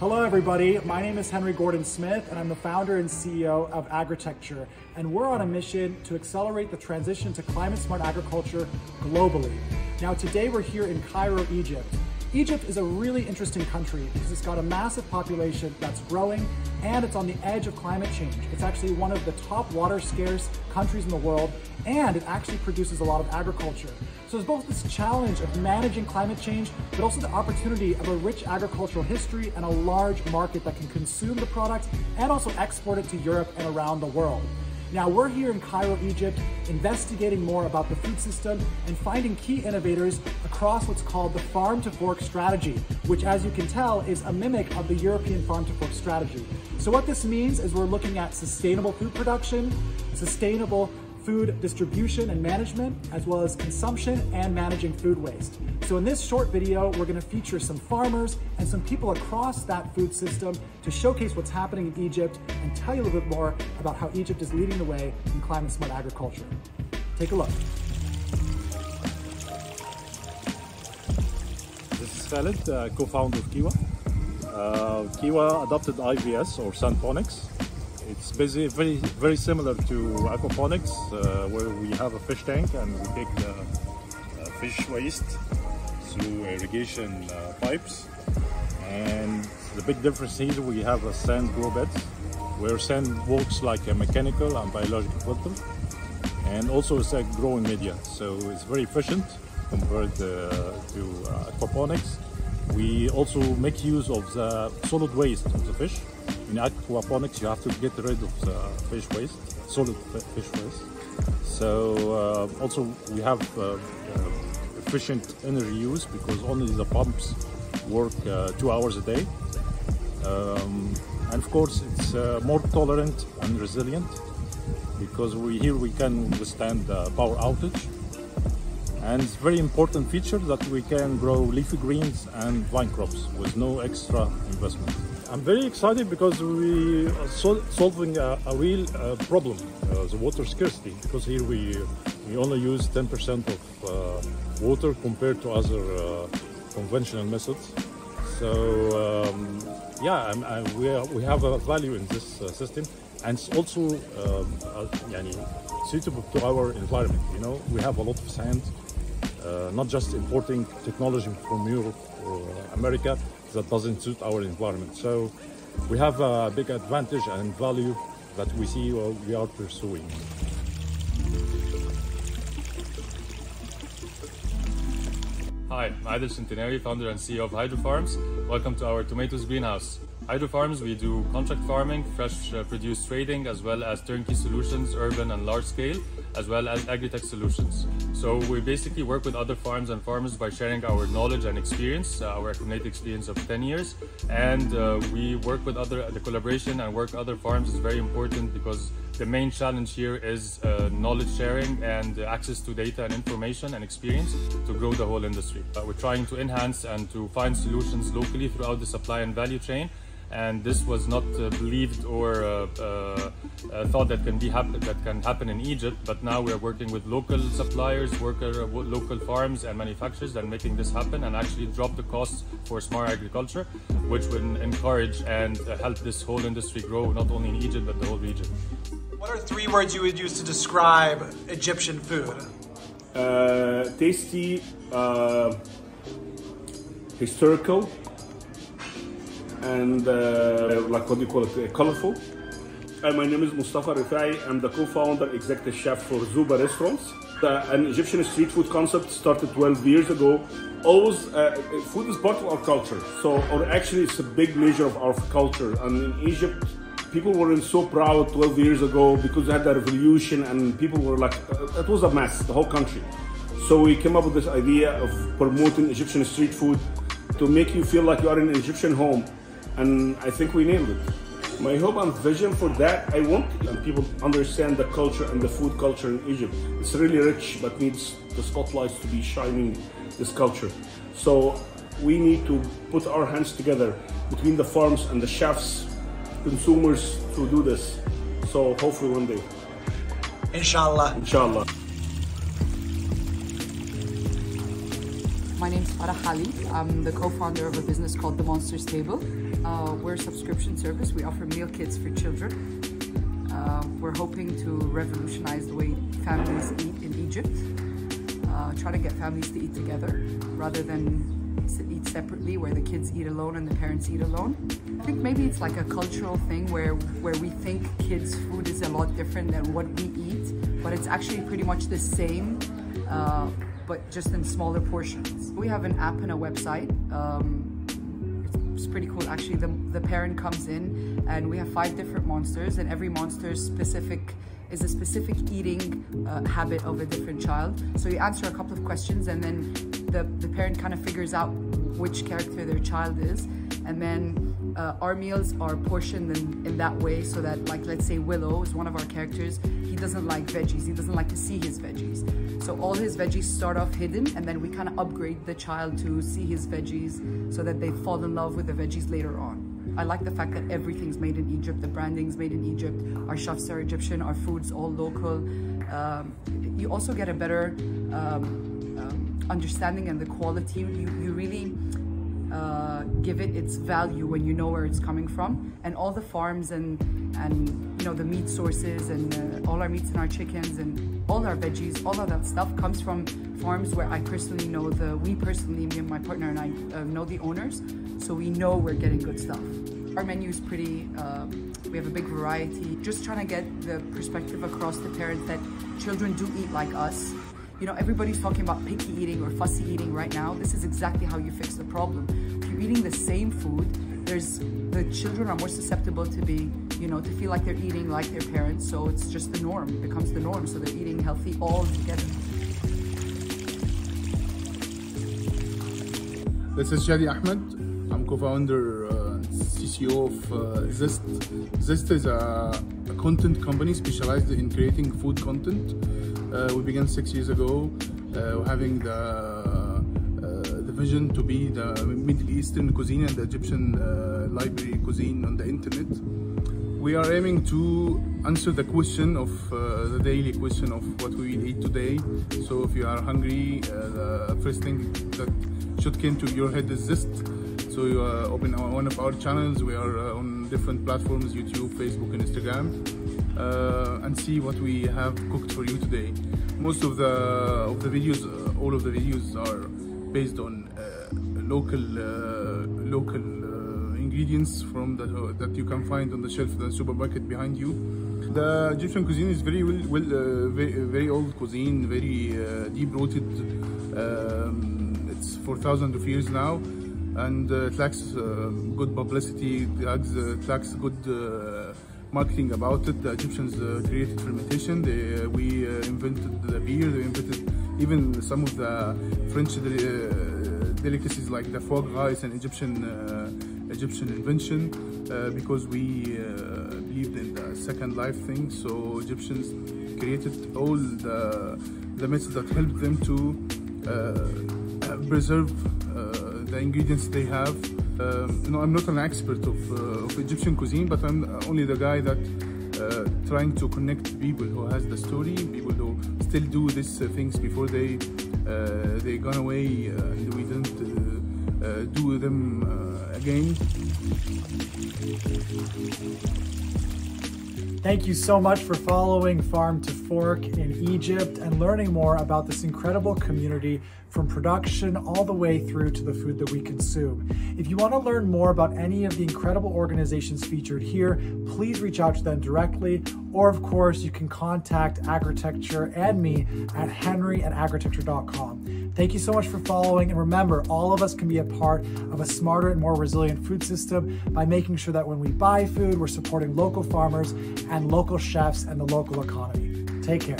Hello, everybody. My name is Henry Gordon Smith, and I'm the founder and CEO of Agritecture. And we're on a mission to accelerate the transition to climate smart agriculture globally. Now, today we're here in Cairo, Egypt. Egypt is a really interesting country because it's got a massive population that's growing and it's on the edge of climate change. It's actually one of the top water scarce countries in the world and it actually produces a lot of agriculture. So there's both this challenge of managing climate change, but also the opportunity of a rich agricultural history and a large market that can consume the product and also export it to Europe and around the world. Now we're here in Cairo, Egypt, investigating more about the food system and finding key innovators across what's called the farm to fork strategy, which as you can tell is a mimic of the European farm to fork strategy. So what this means is we're looking at sustainable food production, sustainable food distribution and management, as well as consumption and managing food waste. So in this short video, we're gonna feature some farmers and some people across that food system to showcase what's happening in Egypt and tell you a little bit more about how Egypt is leading the way in climate smart agriculture. Take a look. This is Khaled, uh, co-founder of Kiwa. Uh, Kiwa adopted IVS or sandponics it's busy, very, very similar to aquaponics, uh, where we have a fish tank and we take the uh, fish waste through irrigation uh, pipes. And the big difference here, we have a sand grow bed, where sand works like a mechanical and biological filter. And also it's a growing media, so it's very efficient compared uh, to uh, aquaponics. We also make use of the solid waste of the fish in aquaponics, you have to get rid of the fish waste, solid fish waste. So uh, also we have uh, uh, efficient energy use because only the pumps work uh, two hours a day. Um, and of course, it's uh, more tolerant and resilient because we here we can withstand power outage. And it's very important feature that we can grow leafy greens and vine crops with no extra investment. I'm very excited because we are sol solving a, a real uh, problem, uh, the water scarcity, because here we, we only use 10% of uh, water compared to other uh, conventional methods. So um, yeah, I'm, I'm, we, are, we have a value in this uh, system and it's also um, uh, suitable to our environment. You know, we have a lot of sand, not just importing technology from Europe or America, that doesn't suit our environment. So we have a big advantage and value that we see or we are pursuing. Hi, I'm Adel Centenary, founder and CEO of Hydro Farms. Welcome to our tomatoes greenhouse. Hydro Farms, we do contract farming, fresh uh, produce trading, as well as turnkey solutions, urban and large scale, as well as agri-tech solutions. So we basically work with other farms and farmers by sharing our knowledge and experience, uh, our accumulated experience of 10 years. And uh, we work with other, the collaboration and work other farms is very important because the main challenge here is uh, knowledge sharing and access to data and information and experience to grow the whole industry. Uh, we're trying to enhance and to find solutions locally throughout the supply and value chain and this was not uh, believed or uh, uh, uh thought that can be happen that can happen in Egypt. But now we are working with local suppliers, worker, uh, local farms and manufacturers, and making this happen and actually drop the costs for smart agriculture, which will encourage and uh, help this whole industry grow not only in Egypt but the whole region. What are three words you would use to describe Egyptian food? tasty, historical and uh, like what do you call it, uh, colorful. Uh, my name is Mustafa Rifai. I'm the co-founder, executive chef for Zooba Restaurants. An Egyptian street food concept started 12 years ago. Always, uh, food is part of our culture. So, or actually, it's a big measure of our culture. And in Egypt, people weren't so proud 12 years ago because they had the revolution and people were like, uh, it was a mess, the whole country. So we came up with this idea of promoting Egyptian street food to make you feel like you are in an Egyptian home and I think we nailed it. My hope and vision for that, I want people understand the culture and the food culture in Egypt. It's really rich, but needs the spotlights to be shining this culture. So we need to put our hands together between the farms and the chefs, consumers to do this. So hopefully one day. Inshallah. Inshallah. My name is Farah Ali. I'm the co-founder of a business called The Monsters Table. Uh, we're a subscription service. We offer meal kits for children. Uh, we're hoping to revolutionize the way families eat in Egypt. Uh, try to get families to eat together rather than eat separately where the kids eat alone and the parents eat alone. I think maybe it's like a cultural thing where, where we think kids' food is a lot different than what we eat, but it's actually pretty much the same, uh, but just in smaller portions. We have an app and a website. Um, it's pretty cool actually. The, the parent comes in and we have five different monsters and every monster specific is a specific eating uh, habit of a different child. So you answer a couple of questions and then the, the parent kind of figures out which character their child is. And then uh, our meals are portioned in, in that way so that like, let's say Willow is one of our characters. He doesn't like veggies. He doesn't like to see his veggies. So all his veggies start off hidden and then we kind of upgrade the child to see his veggies so that they fall in love with the veggies later on. I like the fact that everything's made in Egypt, the branding's made in Egypt, our chefs are Egyptian, our food's all local. Um, you also get a better um, um, understanding and the quality. You, you really uh, give it its value when you know where it's coming from. And all the farms and, and you know, the meat sources and uh, all our meats and our chickens and all our veggies, all of that stuff comes from farms where I personally know the, we personally, me and my partner and I uh, know the owners. So we know we're getting good stuff. Our menu is pretty, uh, we have a big variety. Just trying to get the perspective across to parents that children do eat like us. You know, everybody's talking about picky eating or fussy eating right now. This is exactly how you fix the problem. If you're eating the same food, there's the children are more susceptible to be, you know, to feel like they're eating like their parents. So it's just the norm, it becomes the norm. So they're eating healthy all together. This is Shadi Ahmed. I'm co-founder uh, CCO of uh, Zest. Zest is a, a, content company specialized in creating food content. Uh, we began six years ago, uh, having the uh, the vision to be the Middle Eastern cuisine and the Egyptian uh, library cuisine on the internet. We are aiming to answer the question of the daily question of what we will eat today. So if you are hungry, the first thing that should come to your head is Zest. So you uh, open one of our channels. We are uh, on different platforms, YouTube, Facebook, and Instagram, uh, and see what we have cooked for you today. Most of the of the videos, uh, all of the videos are based on uh, local uh, local ingredients from the, that you can find on the shelf in the supermarket behind you. The Egyptian cuisine is very well, well very, very old cuisine, very deep rooted. Um, it's for thousands of years now and uh, it lacks uh, good publicity, it lacks, uh, it lacks good marketing about it. The Egyptians created fermentation, they, we invented the beer, they invented even some of the French delicacies like the foie gras is an Egyptian Egyptian invention uh, because we uh, believed in the second life thing. So Egyptians created all the, the methods that helped them to uh, preserve the ingredients they have. Um, you know, I'm not an expert of, uh, of Egyptian cuisine, but I'm only the guy that uh, trying to connect people who has the story, people who still do these uh, things before they uh, they gone away uh, and we didn't uh, do them again. Thank you so much for following Farm to Fork in Egypt and learning more about this incredible community from production all the way through to the food that we consume. If you want to learn more about any of the incredible organizations featured here, please reach out to them directly, or of course, you can contact Agritecture and me at henry at agritecture.com. Thank you so much for following, and remember, all of us can be a part of a smarter and more resilient food system by making sure that when we buy food, we're supporting local farmers and local chefs and the local economy. Take care.